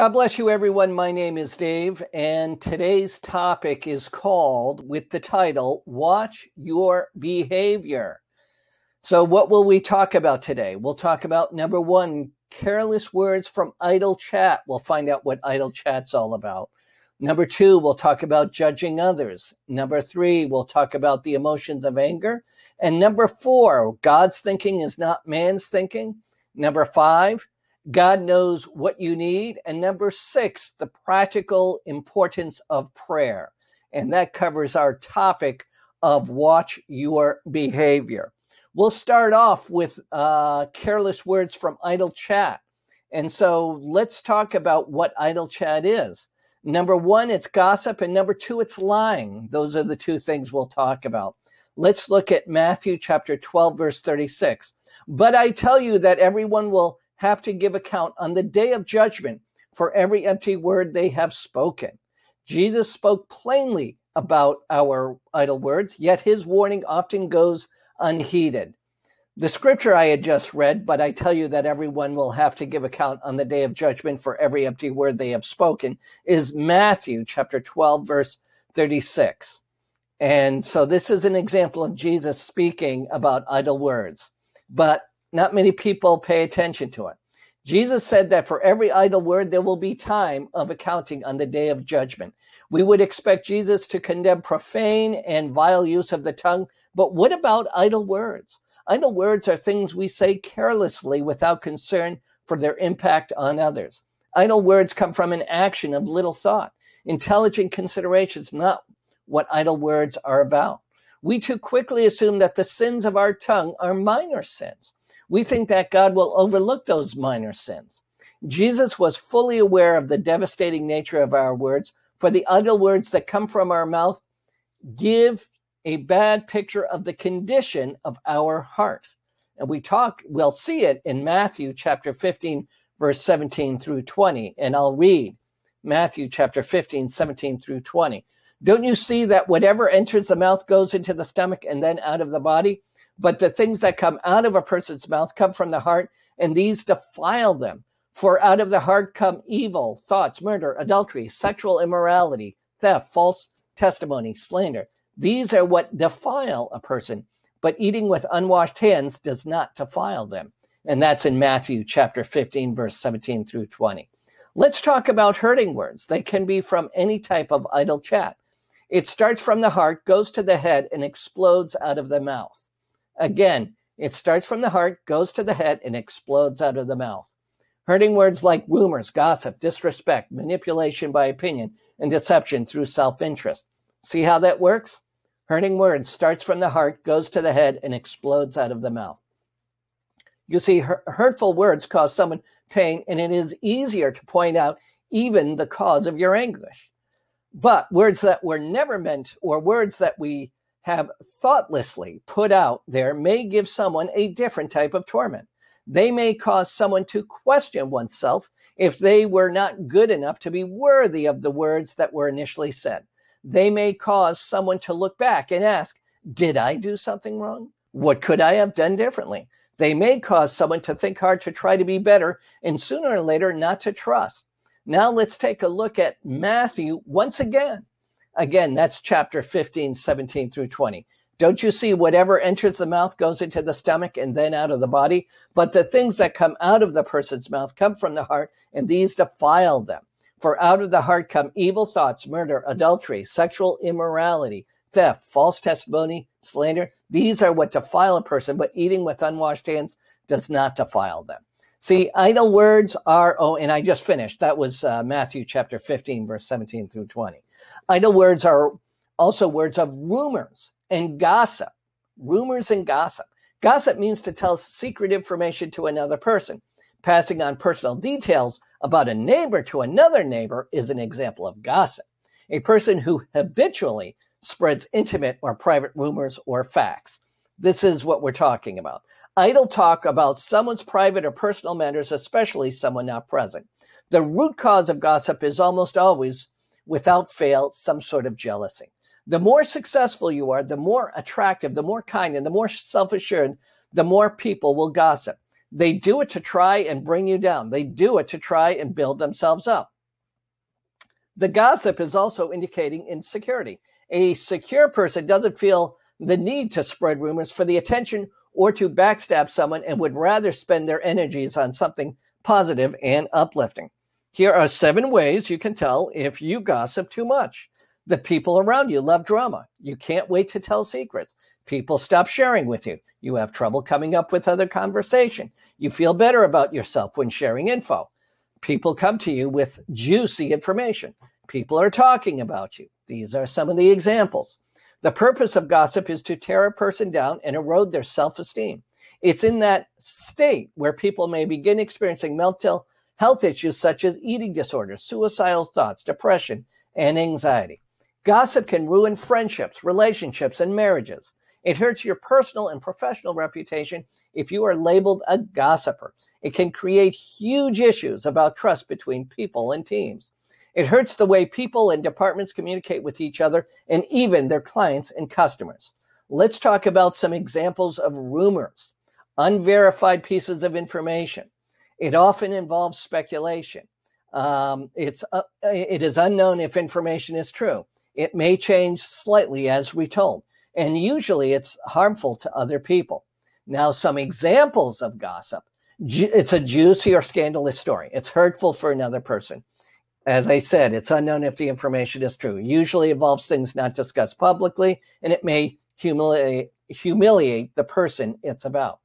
God bless you, everyone. My name is Dave, and today's topic is called with the title, Watch Your Behavior. So, what will we talk about today? We'll talk about number one, careless words from idle chat. We'll find out what idle chat's all about. Number two, we'll talk about judging others. Number three, we'll talk about the emotions of anger. And number four, God's thinking is not man's thinking. Number five, God knows what you need. And number six, the practical importance of prayer. And that covers our topic of watch your behavior. We'll start off with uh, careless words from idle chat. And so let's talk about what idle chat is. Number one, it's gossip. And number two, it's lying. Those are the two things we'll talk about. Let's look at Matthew chapter 12, verse 36. But I tell you that everyone will have to give account on the day of judgment for every empty word they have spoken. Jesus spoke plainly about our idle words, yet his warning often goes unheeded. The scripture I had just read, but I tell you that everyone will have to give account on the day of judgment for every empty word they have spoken, is Matthew chapter 12, verse 36. And so this is an example of Jesus speaking about idle words. But not many people pay attention to it. Jesus said that for every idle word, there will be time of accounting on the day of judgment. We would expect Jesus to condemn profane and vile use of the tongue, but what about idle words? Idle words are things we say carelessly without concern for their impact on others. Idle words come from an action of little thought. Intelligent considerations, not what idle words are about. We too quickly assume that the sins of our tongue are minor sins we think that God will overlook those minor sins. Jesus was fully aware of the devastating nature of our words, for the idle words that come from our mouth give a bad picture of the condition of our heart. And we talk, we'll see it in Matthew chapter 15, verse 17 through 20. And I'll read Matthew chapter 15, 17 through 20. Don't you see that whatever enters the mouth goes into the stomach and then out of the body? But the things that come out of a person's mouth come from the heart, and these defile them. For out of the heart come evil thoughts, murder, adultery, sexual immorality, theft, false testimony, slander. These are what defile a person, but eating with unwashed hands does not defile them. And that's in Matthew chapter 15, verse 17 through 20. Let's talk about hurting words. They can be from any type of idle chat. It starts from the heart, goes to the head, and explodes out of the mouth. Again, it starts from the heart, goes to the head, and explodes out of the mouth. Hurting words like rumors, gossip, disrespect, manipulation by opinion, and deception through self interest. See how that works? Hurting words starts from the heart, goes to the head, and explodes out of the mouth. You see, hurtful words cause someone pain, and it is easier to point out even the cause of your anguish. But words that were never meant, or words that we have thoughtlessly put out there may give someone a different type of torment. They may cause someone to question oneself if they were not good enough to be worthy of the words that were initially said. They may cause someone to look back and ask, Did I do something wrong? What could I have done differently? They may cause someone to think hard to try to be better and sooner or later not to trust. Now let's take a look at Matthew once again. Again, that's chapter 15, 17 through 20. Don't you see whatever enters the mouth goes into the stomach and then out of the body? But the things that come out of the person's mouth come from the heart, and these defile them. For out of the heart come evil thoughts, murder, adultery, sexual immorality, theft, false testimony, slander. These are what defile a person, but eating with unwashed hands does not defile them. See, idle words are, oh, and I just finished. That was uh, Matthew chapter 15, verse 17 through 20. Idle words are also words of rumors and gossip. Rumors and gossip. Gossip means to tell secret information to another person. Passing on personal details about a neighbor to another neighbor is an example of gossip. A person who habitually spreads intimate or private rumors or facts. This is what we're talking about. Idle talk about someone's private or personal matters, especially someone not present. The root cause of gossip is almost always without fail some sort of jealousy. The more successful you are, the more attractive, the more kind, and the more self assured, the more people will gossip. They do it to try and bring you down. They do it to try and build themselves up. The gossip is also indicating insecurity. A secure person doesn't feel the need to spread rumors for the attention or to backstab someone and would rather spend their energies on something positive and uplifting. Here are seven ways you can tell if you gossip too much. The people around you love drama. You can't wait to tell secrets. People stop sharing with you. You have trouble coming up with other conversation. You feel better about yourself when sharing info. People come to you with juicy information. People are talking about you. These are some of the examples. The purpose of gossip is to tear a person down and erode their self esteem. It's in that state where people may begin experiencing mental health issues such as eating disorders, suicidal thoughts, depression, and anxiety. Gossip can ruin friendships, relationships, and marriages. It hurts your personal and professional reputation if you are labeled a gossiper. It can create huge issues about trust between people and teams. It hurts the way people and departments communicate with each other and even their clients and customers. Let's talk about some examples of rumors, unverified pieces of information. It often involves speculation. Um, it's uh, it is unknown if information is true. It may change slightly as we told, and usually it's harmful to other people. Now, some examples of gossip. It's a juicy or scandalous story. It's hurtful for another person. As I said, it's unknown if the information is true. Usually involves things not discussed publicly, and it may humiliate, humiliate the person it's about.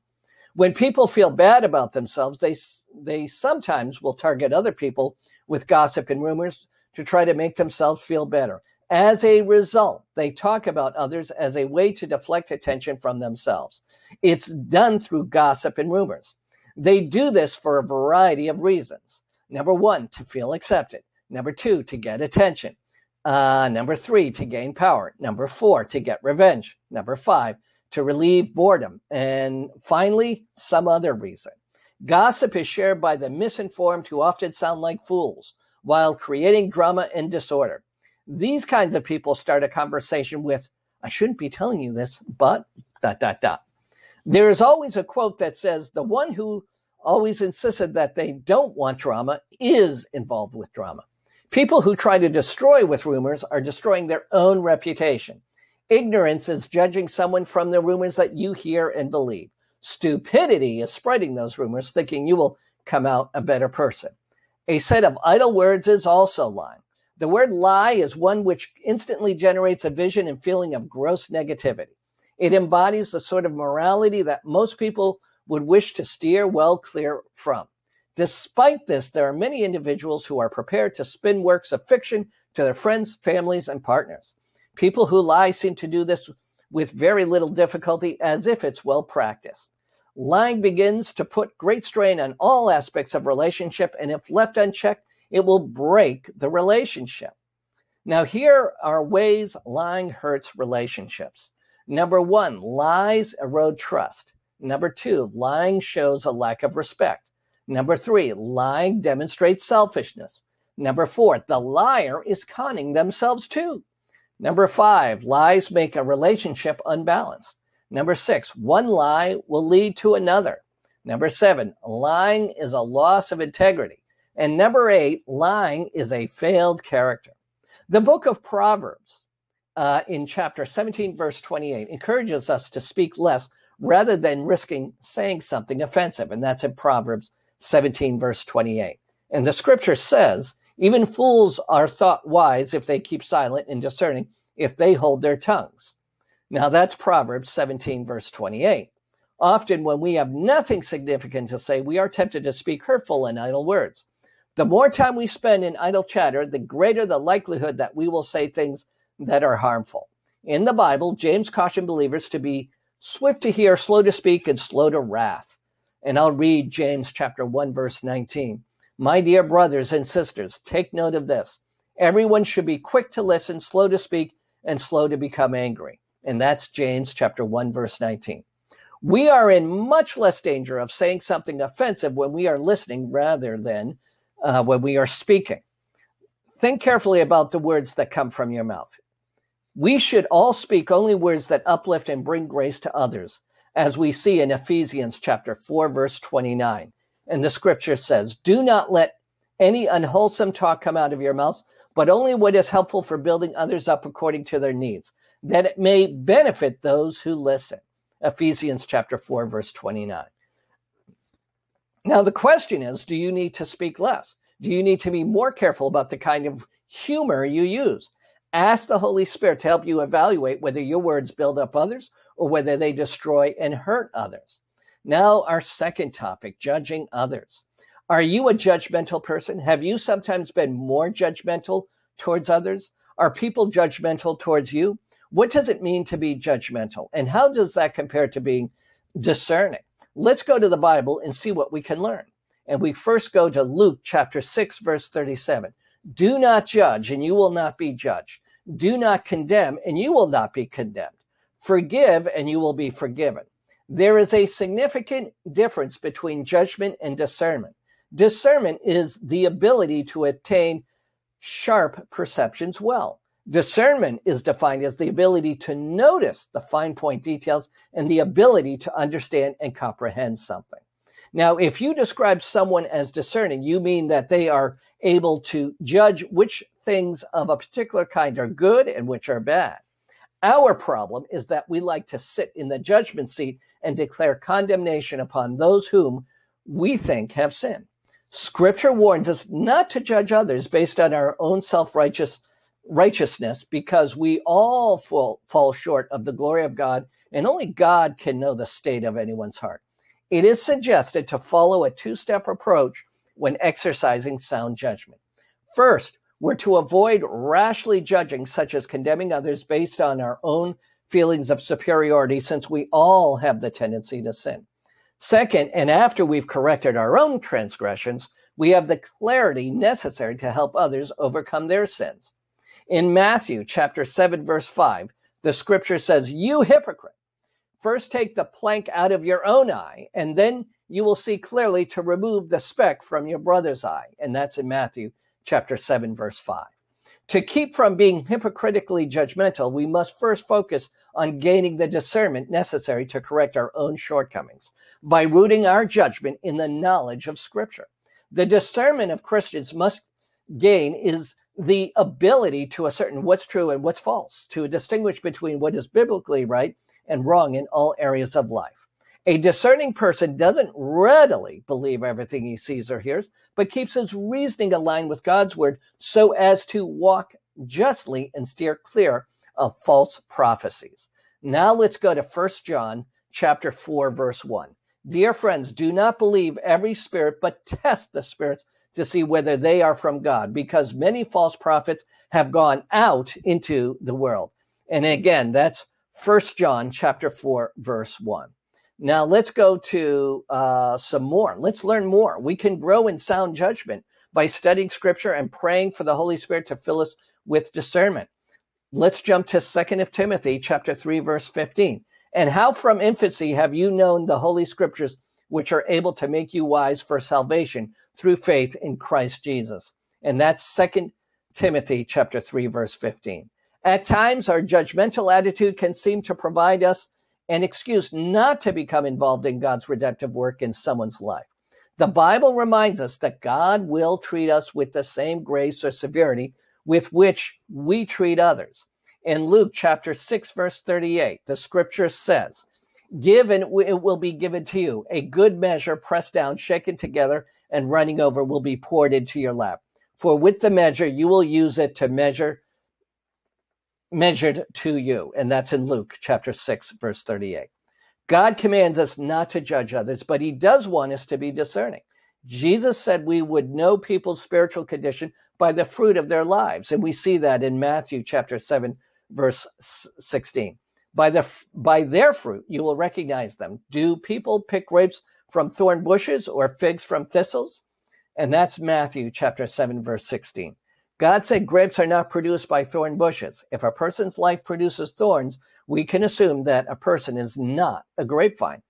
When people feel bad about themselves, they, they sometimes will target other people with gossip and rumors to try to make themselves feel better. As a result, they talk about others as a way to deflect attention from themselves. It's done through gossip and rumors. They do this for a variety of reasons. Number one, to feel accepted. Number two, to get attention. Uh, number three, to gain power. Number four, to get revenge. Number five, to relieve boredom. And finally, some other reason. Gossip is shared by the misinformed who often sound like fools while creating drama and disorder. These kinds of people start a conversation with, I shouldn't be telling you this, but dot, dot, dot. There is always a quote that says, the one who always insisted that they don't want drama is involved with drama. People who try to destroy with rumors are destroying their own reputation. Ignorance is judging someone from the rumors that you hear and believe. Stupidity is spreading those rumors, thinking you will come out a better person. A set of idle words is also lying. The word lie is one which instantly generates a vision and feeling of gross negativity. It embodies the sort of morality that most people would wish to steer well clear from. Despite this, there are many individuals who are prepared to spin works of fiction to their friends, families, and partners. People who lie seem to do this with very little difficulty as if it's well practiced. Lying begins to put great strain on all aspects of relationship, and if left unchecked, it will break the relationship. Now, here are ways lying hurts relationships. Number one, lies erode trust. Number two, lying shows a lack of respect. Number three, lying demonstrates selfishness. Number four, the liar is conning themselves too. Number five, lies make a relationship unbalanced. Number six, one lie will lead to another. Number seven, lying is a loss of integrity. And number eight, lying is a failed character. The book of Proverbs uh, in chapter 17, verse 28, encourages us to speak less rather than risking saying something offensive. And that's in Proverbs 17, verse 28. And the scripture says, even fools are thought wise if they keep silent and discerning if they hold their tongues. Now that's Proverbs 17, verse 28. Often, when we have nothing significant to say, we are tempted to speak hurtful and idle words. The more time we spend in idle chatter, the greater the likelihood that we will say things that are harmful. In the Bible, James cautioned believers to be swift to hear, slow to speak, and slow to wrath. And I'll read James chapter 1, verse 19. My dear brothers and sisters, take note of this. Everyone should be quick to listen, slow to speak, and slow to become angry. And that's James chapter 1, verse 19. We are in much less danger of saying something offensive when we are listening rather than uh, when we are speaking. Think carefully about the words that come from your mouth. We should all speak only words that uplift and bring grace to others, as we see in Ephesians chapter 4 verse 29. And the scripture says, "Do not let any unwholesome talk come out of your mouths, but only what is helpful for building others up according to their needs, that it may benefit those who listen. Ephesians chapter 4 verse 29. Now the question is, do you need to speak less? Do you need to be more careful about the kind of humor you use? Ask the Holy Spirit to help you evaluate whether your words build up others or whether they destroy and hurt others. Now, our second topic judging others. Are you a judgmental person? Have you sometimes been more judgmental towards others? Are people judgmental towards you? What does it mean to be judgmental? And how does that compare to being discerning? Let's go to the Bible and see what we can learn. And we first go to Luke chapter 6, verse 37. Do not judge, and you will not be judged. Do not condemn, and you will not be condemned. Forgive, and you will be forgiven. There is a significant difference between judgment and discernment. Discernment is the ability to attain sharp perceptions well. Discernment is defined as the ability to notice the fine point details and the ability to understand and comprehend something. Now, if you describe someone as discerning, you mean that they are able to judge which things of a particular kind are good and which are bad. Our problem is that we like to sit in the judgment seat and declare condemnation upon those whom we think have sinned. Scripture warns us not to judge others based on our own self righteous righteousness because we all fall, fall short of the glory of God, and only God can know the state of anyone's heart. It is suggested to follow a two step approach when exercising sound judgment. First, we're to avoid rashly judging, such as condemning others based on our own feelings of superiority, since we all have the tendency to sin. Second, and after we've corrected our own transgressions, we have the clarity necessary to help others overcome their sins. In Matthew chapter 7 verse 5, the scripture says, "You hypocrite, first take the plank out of your own eye, and then you will see clearly to remove the speck from your brother's eye." And that's in Matthew chapter 7 verse 5. To keep from being hypocritically judgmental, we must first focus on gaining the discernment necessary to correct our own shortcomings by rooting our judgment in the knowledge of Scripture. The discernment of Christians must gain is the ability to ascertain what's true and what's false, to distinguish between what is biblically right and wrong in all areas of life. A discerning person doesn't readily believe everything he sees or hears, but keeps his reasoning aligned with God's word so as to walk justly and steer clear of false prophecies. Now let's go to 1 John chapter 4 verse 1. Dear friends, do not believe every spirit, but test the spirits to see whether they are from God, because many false prophets have gone out into the world. And again, that's 1 John chapter 4 verse 1. Now let's go to uh, some more. Let's learn more. We can grow in sound judgment by studying scripture and praying for the Holy Spirit to fill us with discernment. Let's jump to 2nd of Timothy chapter 3 verse 15. And how from infancy have you known the holy scriptures which are able to make you wise for salvation through faith in Christ Jesus? And that's 2nd Timothy chapter 3 verse 15. At times our judgmental attitude can seem to provide us an excuse not to become involved in God's redemptive work in someone's life. The Bible reminds us that God will treat us with the same grace or severity with which we treat others. In Luke chapter 6, verse 38, the scripture says, Give and it will be given to you. A good measure, pressed down, shaken together, and running over will be poured into your lap. For with the measure you will use it to measure measured to you. And that's in Luke chapter 6, verse 38. God commands us not to judge others, but he does want us to be discerning. Jesus said we would know people's spiritual condition by the fruit of their lives. And we see that in Matthew chapter 7, verse 16. By, the, by their fruit, you will recognize them. Do people pick grapes from thorn bushes or figs from thistles? And that's Matthew chapter 7, verse 16. God said grapes are not produced by thorn bushes. If a person's life produces thorns, we can assume that a person is not a grapevine.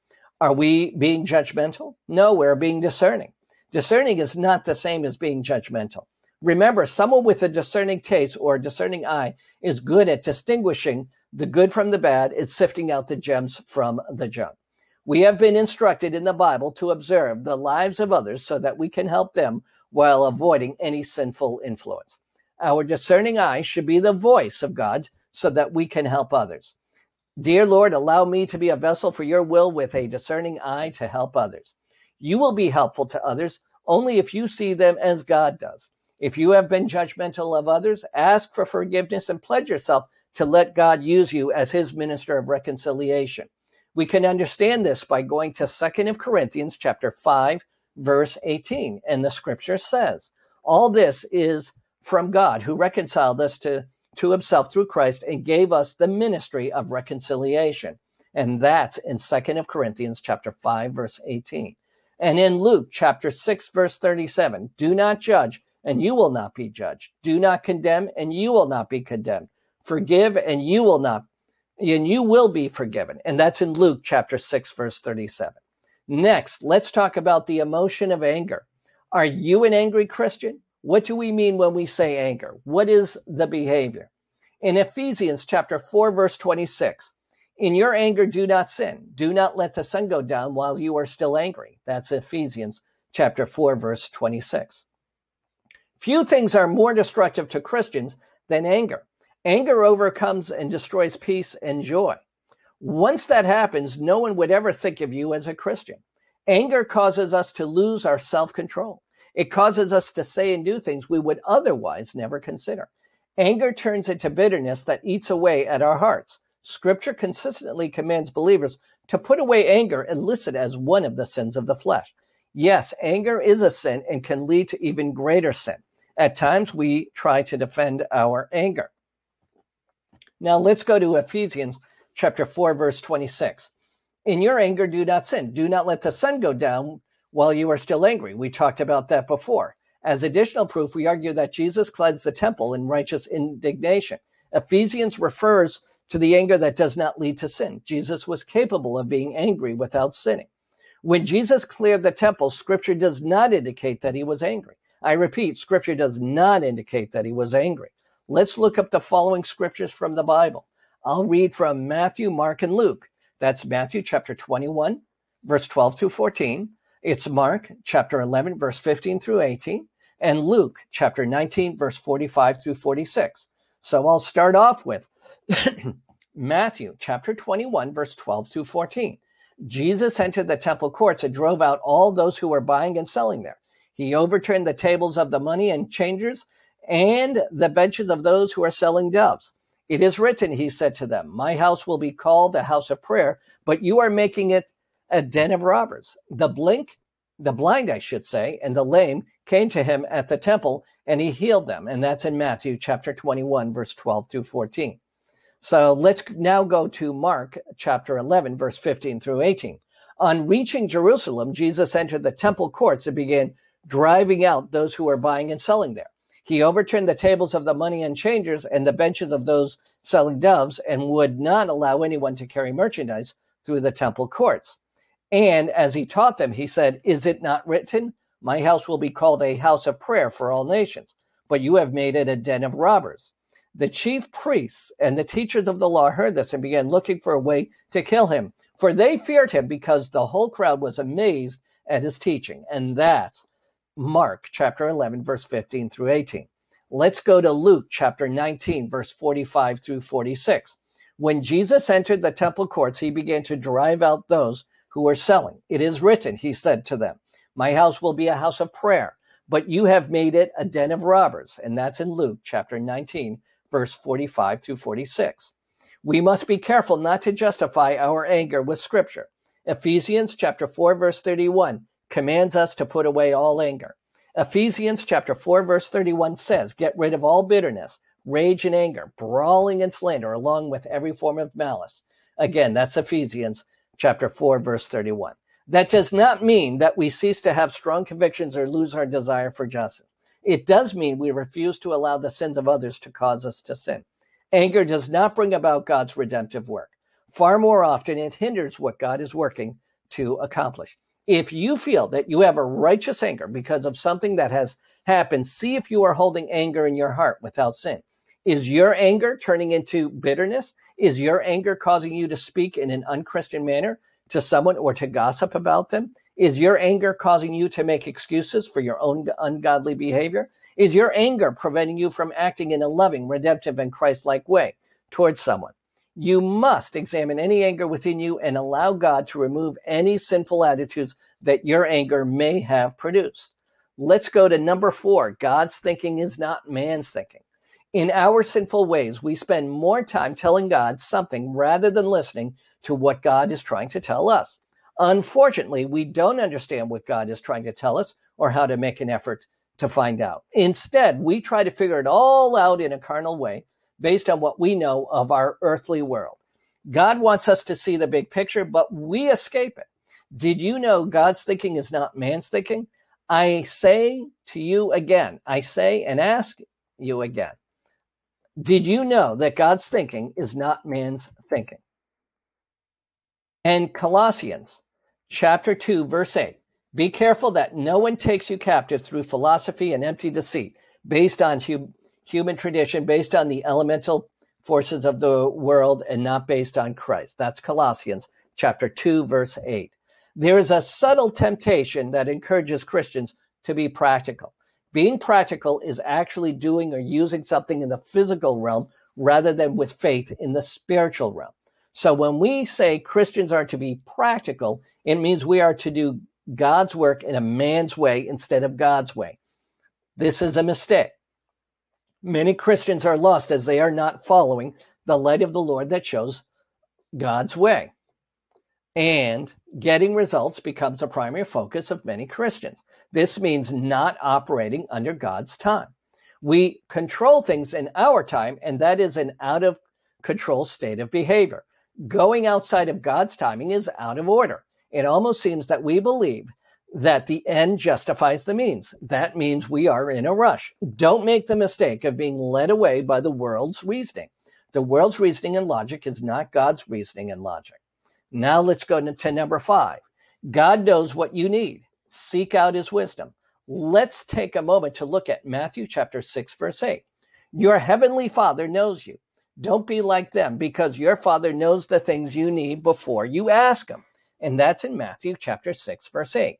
Are we being judgmental? No, we're being discerning. Discerning is not the same as being judgmental. Remember, someone with a discerning taste or a discerning eye is good at distinguishing the good from the bad, it's sifting out the gems from the junk. We have been instructed in the Bible to observe the lives of others so that we can help them while avoiding any sinful influence. Our discerning eye should be the voice of God so that we can help others. Dear Lord, allow me to be a vessel for your will with a discerning eye to help others. You will be helpful to others only if you see them as God does. If you have been judgmental of others, ask for forgiveness and pledge yourself to let God use you as his minister of reconciliation. We can understand this by going to 2nd of Corinthians chapter 5 verse 18 and the scripture says, all this is from God who reconciled us to to himself through Christ and gave us the ministry of reconciliation. And that's in 2nd of Corinthians chapter 5 verse 18. And in Luke chapter 6 verse 37, do not judge and you will not be judged. Do not condemn and you will not be condemned. Forgive and you will not and you will be forgiven. And that's in Luke chapter 6 verse 37. Next, let's talk about the emotion of anger. Are you an angry Christian? What do we mean when we say anger? What is the behavior? In Ephesians chapter 4 verse 26, in your anger do not sin. Do not let the sun go down while you are still angry. That's Ephesians chapter 4 verse 26. Few things are more destructive to Christians than anger. Anger overcomes and destroys peace and joy. Once that happens, no one would ever think of you as a Christian. Anger causes us to lose our self control. It causes us to say and do things we would otherwise never consider. Anger turns into bitterness that eats away at our hearts. Scripture consistently commands believers to put away anger and list it as one of the sins of the flesh. Yes, anger is a sin and can lead to even greater sin. At times, we try to defend our anger. Now, let's go to Ephesians chapter 4, verse 26. In your anger, do not sin. Do not let the sun go down while you are still angry. We talked about that before. As additional proof, we argue that Jesus cleansed the temple in righteous indignation. Ephesians refers to the anger that does not lead to sin. Jesus was capable of being angry without sinning. When Jesus cleared the temple, scripture does not indicate that he was angry. I repeat, scripture does not indicate that he was angry. Let's look up the following scriptures from the Bible. I'll read from Matthew, Mark, and Luke. That's Matthew chapter 21, verse 12 to 14, it's Mark chapter 11, verse 15 through 18, and Luke chapter 19, verse 45 through 46. So I'll start off with Matthew chapter 21, verse 12 through 14. Jesus entered the temple courts and drove out all those who were buying and selling there. He overturned the tables of the money and changers and the benches of those who are selling doves. It is written, he said to them, My house will be called a house of prayer, but you are making it a den of robbers. The blink, the blind, I should say, and the lame came to him at the temple and he healed them. And that's in Matthew chapter 21, verse 12 through 14. So let's now go to Mark chapter 11, verse 15 through 18. On reaching Jerusalem, Jesus entered the temple courts and began driving out those who were buying and selling there. He overturned the tables of the money and changers and the benches of those selling doves and would not allow anyone to carry merchandise through the temple courts. And as he taught them, he said, Is it not written, My house will be called a house of prayer for all nations, but you have made it a den of robbers? The chief priests and the teachers of the law heard this and began looking for a way to kill him, for they feared him because the whole crowd was amazed at his teaching. And that's Mark chapter 11, verse 15 through 18. Let's go to Luke chapter 19, verse 45 through 46. When Jesus entered the temple courts, he began to drive out those who were selling. It is written, he said to them, My house will be a house of prayer, but you have made it a den of robbers. And that's in Luke chapter 19, verse 45 through 46. We must be careful not to justify our anger with scripture. Ephesians chapter 4, verse 31 commands us to put away all anger. Ephesians chapter 4, verse 31 says, Get rid of all bitterness, rage and anger, brawling and slander, along with every form of malice. Again, that's Ephesians chapter 4, verse 31. That does not mean that we cease to have strong convictions or lose our desire for justice. It does mean we refuse to allow the sins of others to cause us to sin. Anger does not bring about God's redemptive work. Far more often, it hinders what God is working to accomplish. If you feel that you have a righteous anger because of something that has happened, see if you are holding anger in your heart without sin. Is your anger turning into bitterness? Is your anger causing you to speak in an unchristian manner to someone or to gossip about them? Is your anger causing you to make excuses for your own ungodly behavior? Is your anger preventing you from acting in a loving, redemptive, and Christ like way towards someone? You must examine any anger within you and allow God to remove any sinful attitudes that your anger may have produced. Let's go to number four God's thinking is not man's thinking. In our sinful ways, we spend more time telling God something rather than listening to what God is trying to tell us. Unfortunately, we don't understand what God is trying to tell us or how to make an effort to find out. Instead, we try to figure it all out in a carnal way based on what we know of our earthly world. God wants us to see the big picture, but we escape it. Did you know God's thinking is not man's thinking? I say to you again, I say and ask you again. Did you know that God's thinking is not man's thinking? And Colossians chapter 2, verse 8 Be careful that no one takes you captive through philosophy and empty deceit based on hu- human tradition, based on the elemental forces of the world, and not based on Christ. That's Colossians chapter 2, verse 8. There is a subtle temptation that encourages Christians to be practical. Being practical is actually doing or using something in the physical realm rather than with faith in the spiritual realm. So when we say Christians are to be practical, it means we are to do God's work in a man's way instead of God's way. This is a mistake. Many Christians are lost as they are not following the light of the Lord that shows God's way. And getting results becomes a primary focus of many Christians. This means not operating under God's time. We control things in our time, and that is an out of control state of behavior. Going outside of God's timing is out of order. It almost seems that we believe that the end justifies the means. That means we are in a rush. Don't make the mistake of being led away by the world's reasoning. The world's reasoning and logic is not God's reasoning and logic. Now let's go to number five. God knows what you need. Seek out his wisdom. Let's take a moment to look at Matthew chapter 6, verse 8. Your heavenly Father knows you. Don't be like them because your Father knows the things you need before you ask him. And that's in Matthew chapter 6, verse 8.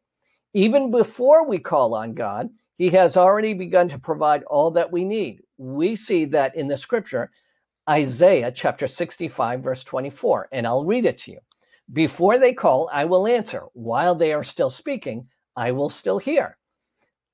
Even before we call on God, he has already begun to provide all that we need. We see that in the scripture, Isaiah chapter 65, verse 24, and I'll read it to you. Before they call, I will answer. While they are still speaking, I will still hear.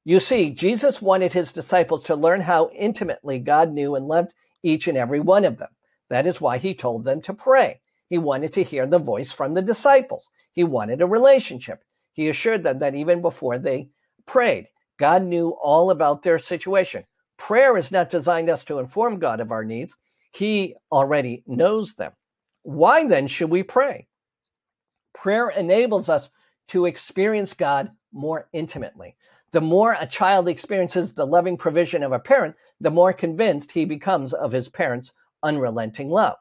You see, Jesus wanted his disciples to learn how intimately God knew and loved each and every one of them. That is why he told them to pray. He wanted to hear the voice from the disciples. He wanted a relationship. He assured them that even before they prayed, God knew all about their situation. Prayer is not designed us to inform God of our needs. He already knows them. Why then should we pray? Prayer enables us to experience God more intimately. The more a child experiences the loving provision of a parent, the more convinced he becomes of his parent's unrelenting love.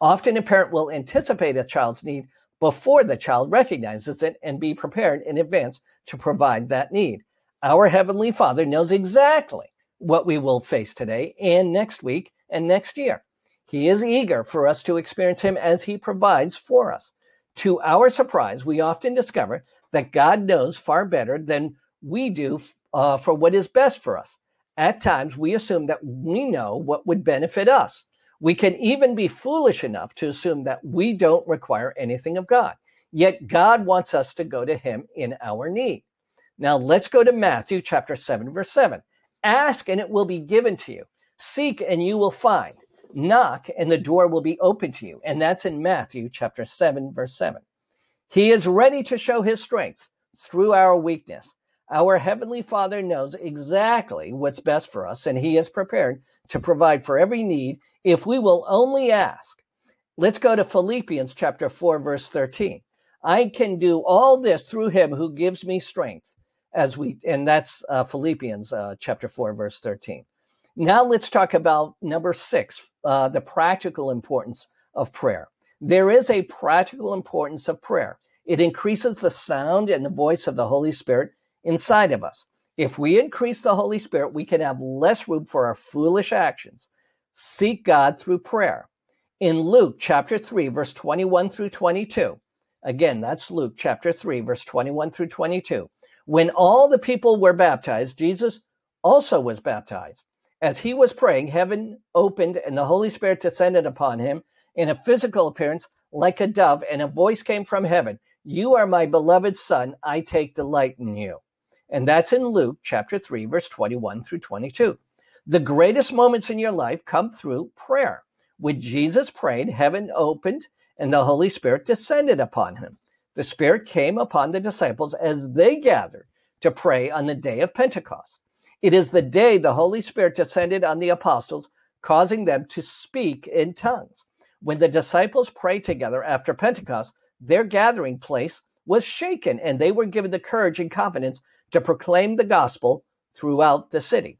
Often a parent will anticipate a child's need before the child recognizes it and be prepared in advance to provide that need. Our Heavenly Father knows exactly what we will face today and next week and next year. He is eager for us to experience Him as He provides for us. To our surprise, we often discover that God knows far better than we do uh, for what is best for us. At times, we assume that we know what would benefit us. We can even be foolish enough to assume that we don't require anything of God. Yet God wants us to go to Him in our need. Now let's go to Matthew chapter 7, verse 7. Ask and it will be given to you. Seek and you will find. Knock and the door will be open to you. And that's in Matthew chapter 7, verse 7. He is ready to show his strength through our weakness. Our Heavenly Father knows exactly what's best for us, and He is prepared to provide for every need if we will only ask. Let's go to Philippians chapter 4, verse 13. I can do all this through Him who gives me strength. As we, and that's uh, Philippians uh, chapter 4, verse 13. Now let's talk about number six, uh, the practical importance of prayer. There is a practical importance of prayer. It increases the sound and the voice of the Holy Spirit inside of us. If we increase the Holy Spirit, we can have less room for our foolish actions. Seek God through prayer. In Luke chapter 3, verse 21 through 22, again, that's Luke chapter 3, verse 21 through 22. When all the people were baptized, Jesus also was baptized. As he was praying, heaven opened and the Holy Spirit descended upon him in a physical appearance like a dove, and a voice came from heaven You are my beloved Son, I take delight in you. And that's in Luke chapter 3, verse 21 through 22. The greatest moments in your life come through prayer. When Jesus prayed, heaven opened and the Holy Spirit descended upon him. The Spirit came upon the disciples as they gathered to pray on the day of Pentecost. It is the day the Holy Spirit descended on the apostles, causing them to speak in tongues. When the disciples prayed together after Pentecost, their gathering place was shaken and they were given the courage and confidence to proclaim the gospel throughout the city.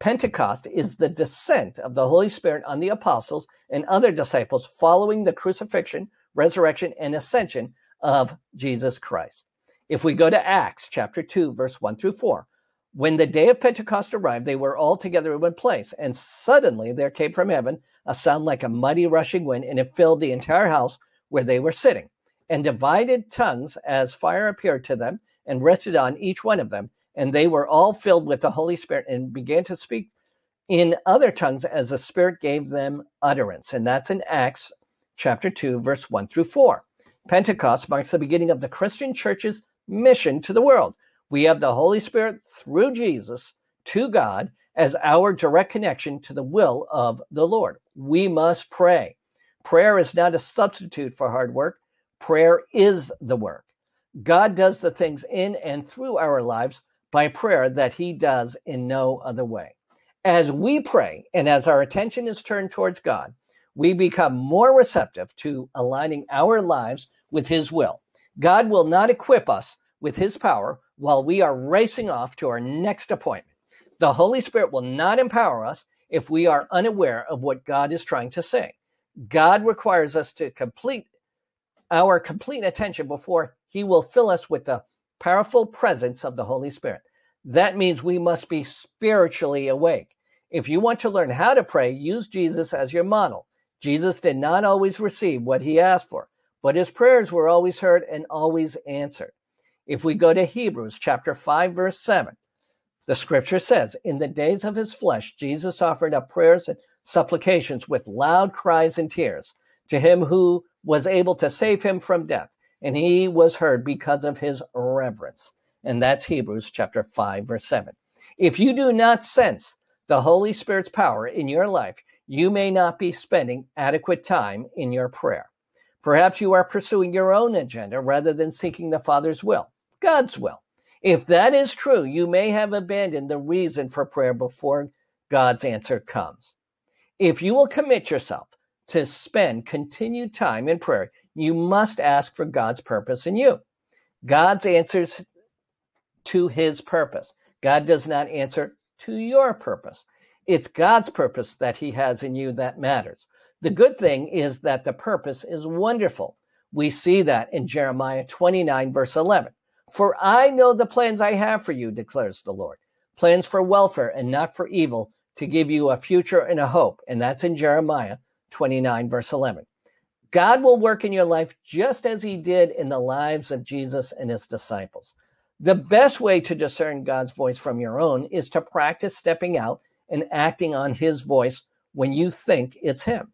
Pentecost is the descent of the Holy Spirit on the apostles and other disciples following the crucifixion, resurrection, and ascension of Jesus Christ. If we go to Acts chapter 2, verse 1 through 4, when the day of Pentecost arrived, they were all together in one place, and suddenly there came from heaven a sound like a mighty rushing wind, and it filled the entire house where they were sitting. And divided tongues as fire appeared to them and rested on each one of them. And they were all filled with the Holy Spirit and began to speak in other tongues as the Spirit gave them utterance. And that's in Acts chapter 2, verse 1 through 4. Pentecost marks the beginning of the Christian church's mission to the world. We have the Holy Spirit through Jesus to God as our direct connection to the will of the Lord. We must pray. Prayer is not a substitute for hard work, prayer is the work. God does the things in and through our lives by prayer that He does in no other way. As we pray and as our attention is turned towards God, we become more receptive to aligning our lives with His will. God will not equip us with His power while we are racing off to our next appointment. The Holy Spirit will not empower us if we are unaware of what God is trying to say. God requires us to complete our complete attention before He will fill us with the powerful presence of the Holy Spirit. That means we must be spiritually awake. If you want to learn how to pray, use Jesus as your model. Jesus did not always receive what he asked for, but his prayers were always heard and always answered. If we go to Hebrews chapter 5 verse 7, the scripture says, "In the days of his flesh Jesus offered up prayers and supplications with loud cries and tears to him who was able to save him from death, and he was heard because of his reverence." And that's Hebrews chapter 5 verse 7. If you do not sense the Holy Spirit's power in your life, you may not be spending adequate time in your prayer. Perhaps you are pursuing your own agenda rather than seeking the Father's will, God's will. If that is true, you may have abandoned the reason for prayer before God's answer comes. If you will commit yourself to spend continued time in prayer, you must ask for God's purpose in you. God's answers to his purpose. God does not answer to your purpose. It's God's purpose that He has in you that matters. The good thing is that the purpose is wonderful. We see that in Jeremiah 29, verse 11. For I know the plans I have for you, declares the Lord plans for welfare and not for evil, to give you a future and a hope. And that's in Jeremiah 29, verse 11. God will work in your life just as he did in the lives of Jesus and his disciples. The best way to discern God's voice from your own is to practice stepping out and acting on his voice when you think it's him.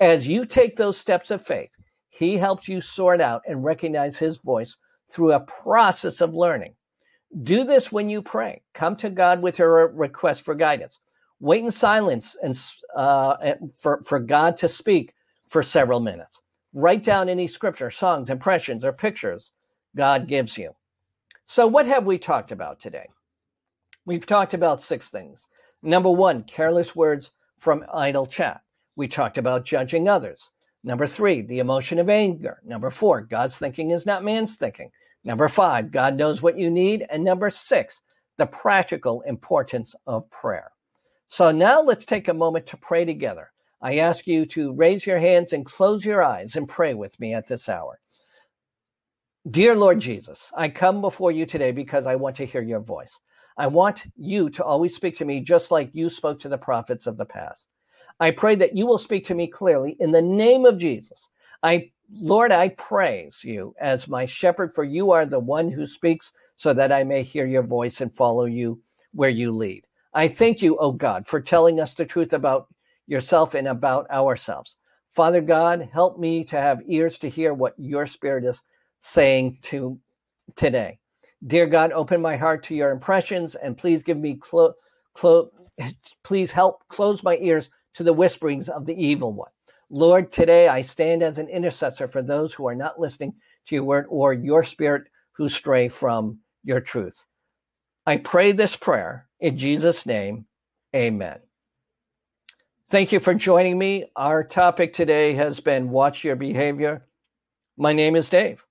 As you take those steps of faith, he helps you sort out and recognize his voice through a process of learning. Do this when you pray. Come to God with your request for guidance. Wait in silence and uh, for, for God to speak for several minutes. Write down any scripture, songs, impressions, or pictures God gives you. So, what have we talked about today? We've talked about six things. Number one, careless words from idle chat. We talked about judging others. Number three, the emotion of anger. Number four, God's thinking is not man's thinking. Number five, God knows what you need. And number six, the practical importance of prayer. So now let's take a moment to pray together. I ask you to raise your hands and close your eyes and pray with me at this hour. Dear Lord Jesus, I come before you today because I want to hear your voice. I want you to always speak to me just like you spoke to the prophets of the past. I pray that you will speak to me clearly in the name of Jesus. I Lord, I praise you as my shepherd, for you are the one who speaks so that I may hear your voice and follow you where you lead. I thank you, O God, for telling us the truth about yourself and about ourselves. Father God, help me to have ears to hear what your spirit is saying to today. Dear God, open my heart to your impressions and please give me clo- clo- please help close my ears to the whisperings of the evil one. Lord, today I stand as an intercessor for those who are not listening to your word or your spirit who stray from your truth. I pray this prayer in Jesus' name. Amen. Thank you for joining me. Our topic today has been Watch Your Behavior. My name is Dave.